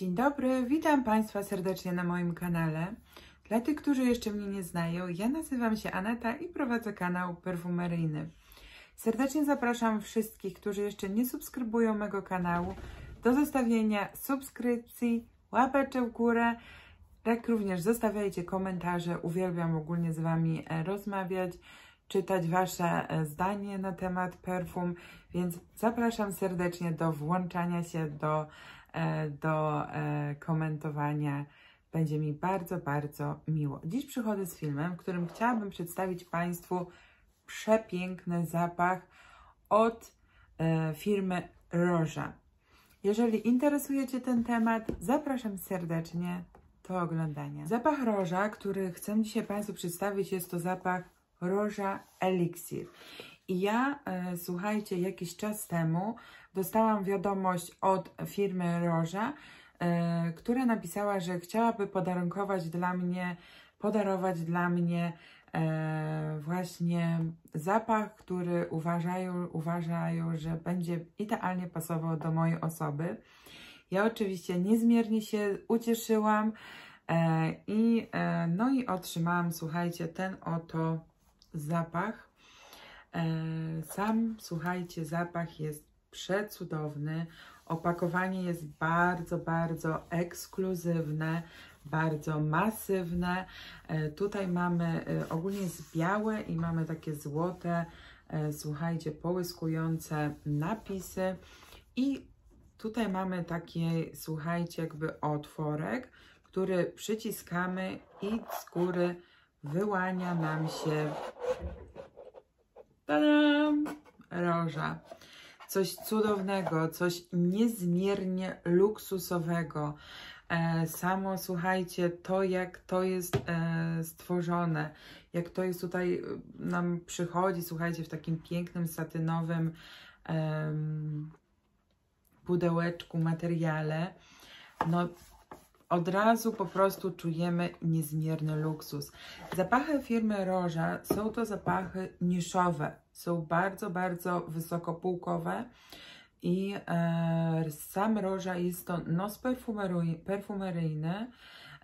Dzień dobry, witam Państwa serdecznie na moim kanale. Dla tych, którzy jeszcze mnie nie znają, ja nazywam się Aneta i prowadzę kanał perfumeryjny. Serdecznie zapraszam wszystkich, którzy jeszcze nie subskrybują mego kanału, do zostawienia subskrypcji, łapeczek w górę, jak również zostawiajcie komentarze. Uwielbiam ogólnie z Wami e, rozmawiać, czytać Wasze e, zdanie na temat perfum, więc zapraszam serdecznie do włączania się do do e, komentowania. Będzie mi bardzo, bardzo miło. Dziś przychodzę z filmem, w którym chciałabym przedstawić Państwu przepiękny zapach od e, firmy Roża. Jeżeli interesuje Cię ten temat, zapraszam serdecznie do oglądania. Zapach Roża, który chcę dzisiaj Państwu przedstawić, jest to zapach Roża Elixir. I ja, e, słuchajcie, jakiś czas temu dostałam wiadomość od firmy Roża, e, która napisała, że chciałaby podarunkować dla mnie, podarować dla mnie e, właśnie zapach, który uważają, uważają, że będzie idealnie pasował do mojej osoby. Ja oczywiście niezmiernie się ucieszyłam e, i, no i otrzymałam, słuchajcie, ten oto zapach. Sam, słuchajcie, zapach jest przecudowny. Opakowanie jest bardzo, bardzo ekskluzywne, bardzo masywne. E, tutaj mamy, e, ogólnie jest białe i mamy takie złote, słuchajcie, połyskujące napisy. I tutaj mamy taki, słuchajcie, jakby otworek, który przyciskamy i z góry wyłania nam się Tadam! Roża. Coś cudownego, coś niezmiernie luksusowego. E, samo słuchajcie, to jak to jest e, stworzone, jak to jest tutaj e, nam przychodzi, słuchajcie, w takim pięknym satynowym pudełeczku, materiale. No od razu po prostu czujemy niezmierny luksus. Zapachy firmy Roża są to zapachy niszowe, są bardzo, bardzo wysokopółkowe i e, sam Roża jest to nos perfumeryjny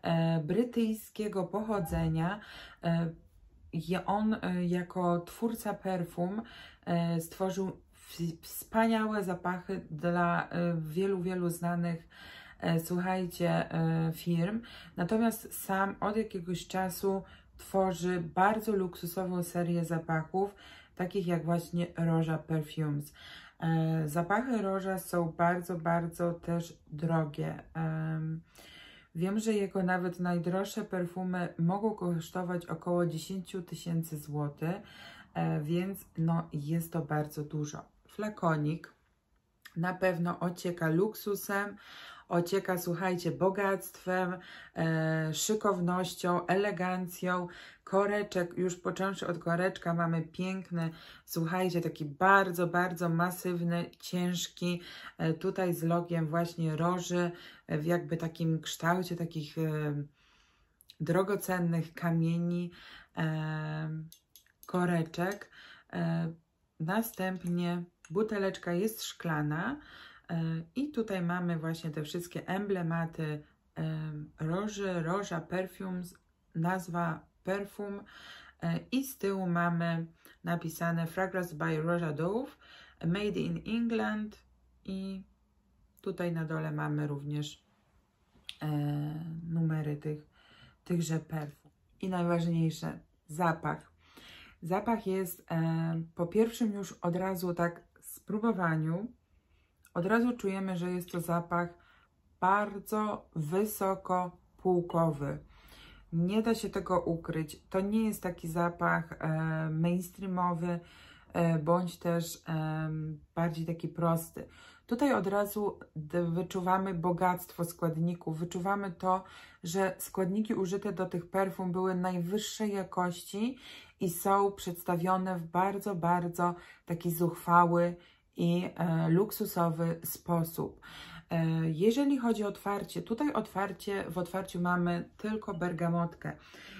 e, brytyjskiego pochodzenia. E, on e, jako twórca perfum e, stworzył wspaniałe zapachy dla e, wielu, wielu znanych słuchajcie, firm. Natomiast sam od jakiegoś czasu tworzy bardzo luksusową serię zapachów, takich jak właśnie Roża Perfumes. E, zapachy Roża są bardzo, bardzo też drogie. Wiem, że jego nawet najdroższe perfumy mogą kosztować około 10 tysięcy złotych, więc no, jest to bardzo dużo. Flakonik na pewno ocieka luksusem, ocieka, słuchajcie, bogactwem, e, szykownością, elegancją. Koreczek, już począwszy od koreczka, mamy piękny, słuchajcie, taki bardzo, bardzo masywny, ciężki, e, tutaj z logiem właśnie roży, e, w jakby takim kształcie takich e, drogocennych kamieni, e, koreczek. Następnie buteleczka jest szklana, I tutaj mamy właśnie te wszystkie emblematy Roży, Roża Perfumes, nazwa perfum e, i z tyłu mamy napisane Fragrance by Roja Dove, Made in England i tutaj na dole mamy również e, numery tych, tychże perfum. I najważniejsze, zapach. Zapach jest po pierwszym już od razu tak spróbowaniu od razu czujemy, że jest to zapach bardzo wysoko półkowy. Nie da się tego ukryć. To nie jest taki zapach e, mainstreamowy, e, bądź też e, bardziej taki prosty. Tutaj od razu wyczuwamy bogactwo składników, wyczuwamy to, że składniki użyte do tych perfum były najwyższej jakości i są przedstawione w bardzo, bardzo taki zuchwały i e, luksusowy sposób. E, jeżeli chodzi o otwarcie, tutaj otwarcie, w otwarciu mamy tylko bergamotkę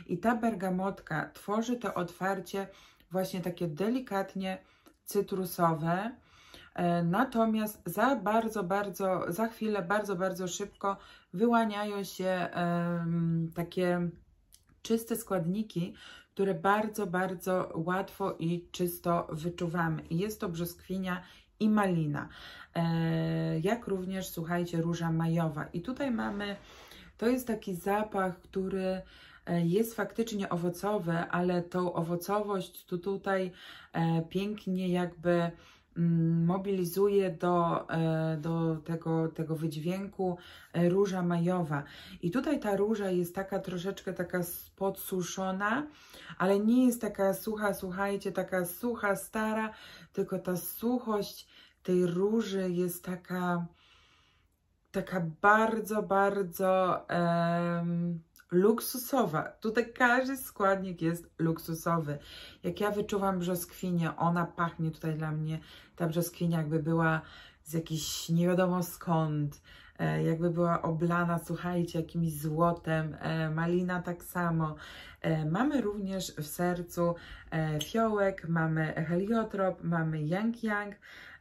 i ta bergamotka tworzy to otwarcie właśnie takie delikatnie cytrusowe, E, natomiast za bardzo, bardzo, za chwilę, bardzo, bardzo szybko wyłaniają się takie czyste składniki, które bardzo, bardzo łatwo i czysto wyczuwamy. Jest to brzoskwinia i malina. E, jak również, słuchajcie, róża majowa. I tutaj mamy, to jest taki zapach, który e, jest faktycznie owocowy, ale tą owocowość tu tutaj e, pięknie jakby mobilizuje do, do tego, tego wydźwięku róża majowa. I tutaj ta róża jest taka troszeczkę taka podsuszona, ale nie jest taka sucha, słuchajcie, taka sucha, stara, tylko ta suchość tej róży jest taka, taka bardzo, bardzo um, luksusowa. Tutaj każdy składnik jest luksusowy. Jak ja wyczuwam brzoskwinię, ona pachnie tutaj dla mnie, ta brzoskwinia jakby była z jakiś nie wiadomo skąd, e, jakby była oblana, słuchajcie, jakimś złotem, e, malina tak samo. E, mamy również w sercu fiołek, mamy heliotrop, mamy yang yang,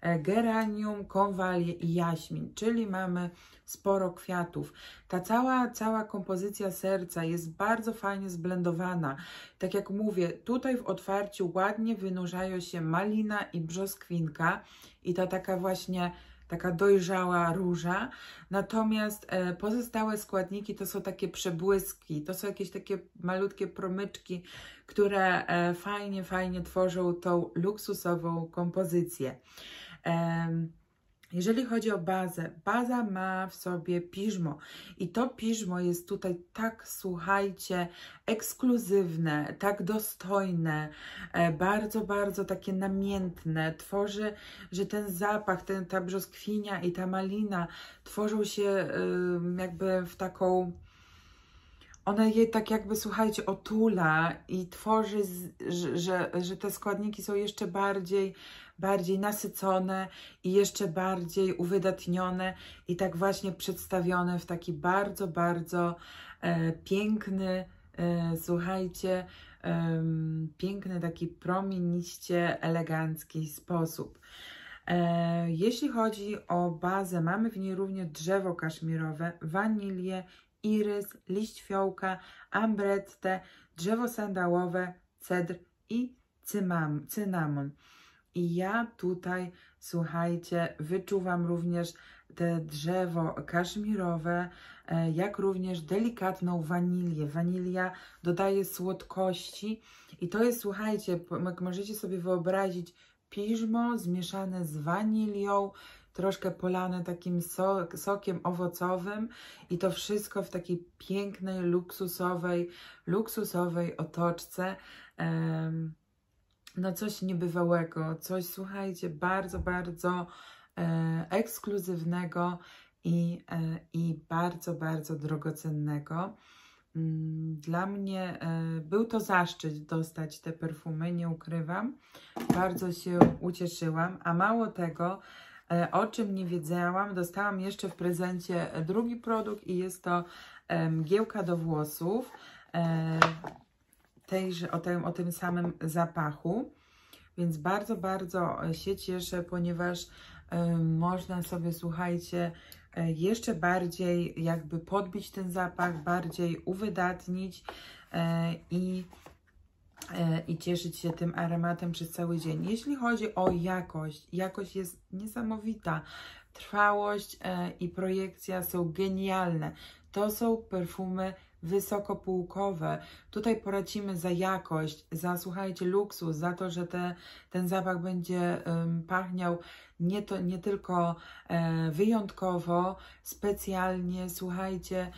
E, geranium, konwalię i jaśmin, czyli mamy sporo kwiatów. Ta cała, cała kompozycja serca jest bardzo fajnie zblendowana. Tak jak mówię, tutaj w otwarciu ładnie wynurzają się malina i brzoskwinka i ta taka właśnie taka dojrzała róża, natomiast e, pozostałe składniki to są takie przebłyski, to są jakieś takie malutkie promyczki, które e, fajnie, fajnie tworzą tą luksusową kompozycję. Jeżeli chodzi o bazę, baza ma w sobie piżmo i to piżmo jest tutaj tak, słuchajcie, ekskluzywne, tak dostojne, e, bardzo, bardzo takie namiętne. Tworzy, że ten zapach, ten, ta brzoskwinia i ta malina tworzą się jakby w taką ona je tak jakby, słuchajcie, otula i tworzy, że, że, że te składniki są jeszcze bardziej bardziej nasycone i jeszcze bardziej uwydatnione i tak właśnie przedstawione w taki bardzo, bardzo e, piękny, e, słuchajcie, e, piękny, taki promieniście, elegancki sposób. E, jeśli chodzi o bazę, mamy w niej również drzewo kaszmirowe, wanilię, irys, liść fiołka, ambrettę, drzewo sandałowe, cedr i cynamon. I ja tutaj, słuchajcie, wyczuwam również te drzewo kaszmirowe, e, jak również delikatną wanilię. Wanilia dodaje słodkości i to jest, słuchajcie, jak możecie sobie wyobrazić, piżmo zmieszane z wanilią, troszkę polane takim sok, sokiem owocowym i to wszystko w takiej pięknej, luksusowej, luksusowej otoczce. Um, no coś niebywałego, coś, słuchajcie, bardzo, bardzo e, ekskluzywnego i, e, i bardzo, bardzo drogocennego. Mm, dla mnie e, był to zaszczyt dostać te perfumy, nie ukrywam. Bardzo się ucieszyłam, a mało tego, o czym nie wiedziałam, dostałam jeszcze w prezencie drugi produkt i jest to mgiełka do włosów. E, tejże, o, tym, o tym samym zapachu. Więc bardzo, bardzo się cieszę, ponieważ można sobie, słuchajcie, jeszcze bardziej jakby podbić ten zapach, bardziej uwydatnić i, i cieszyć się tym aromatem przez cały dzień. Jeśli chodzi o jakość, jakość jest niesamowita. Trwałość i projekcja są genialne. To są perfumy wysokopółkowe. Tutaj poradzimy za jakość, za, słuchajcie, luksus, za to, że te, ten zapach będzie um, pachniał nie, to, nie tylko e, wyjątkowo, specjalnie, słuchajcie,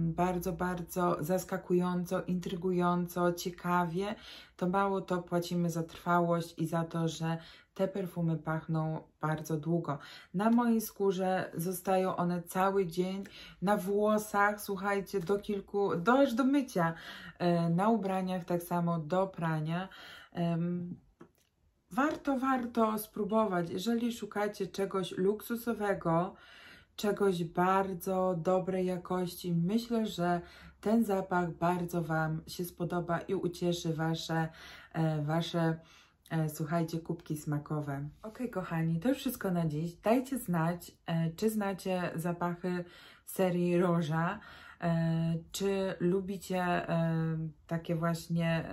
bardzo, bardzo zaskakująco, intrygująco, ciekawie, to mało to płacimy za trwałość i za to, że te perfumy pachną bardzo długo. Na mojej skórze zostają one cały dzień, na włosach, słuchajcie, do kilku, do aż do mycia, e, na ubraniach tak samo do prania. Warto, warto spróbować, jeżeli szukacie czegoś luksusowego, czegoś bardzo dobrej jakości. Myślę, że ten zapach bardzo Wam się spodoba i ucieszy Wasze, e, wasze e, słuchajcie, kubki smakowe. Ok, kochani, to już wszystko na dziś. Dajcie znać, e, czy znacie zapachy serii Roża, czy lubicie takie właśnie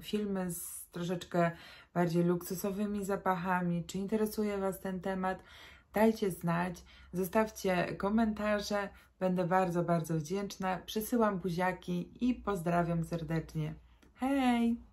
filmy z troszeczkę bardziej luksusowymi zapachami, czy interesuje Was ten temat. Dajcie znać, zostawcie komentarze, będę bardzo, bardzo wdzięczna. Przysyłam buziaki i pozdrawiam serdecznie. Hej!